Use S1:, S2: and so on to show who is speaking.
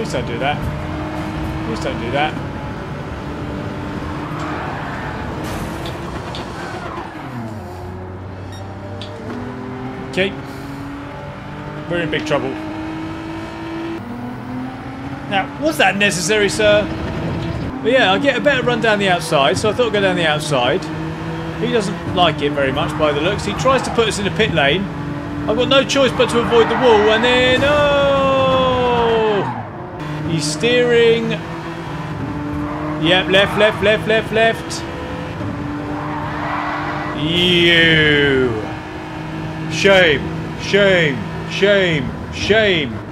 S1: Please don't do that. Please don't do that. Okay. We're in big trouble. Now, was that necessary, sir? But yeah, I get a better run down the outside, so I thought I'd go down the outside. He doesn't like it very much by the looks. He tries to put us in a pit lane. I've got no choice but to avoid the wall, and then... Oh! Steering... Yep, left, left, left, left, left. You. Shame, shame, shame, shame.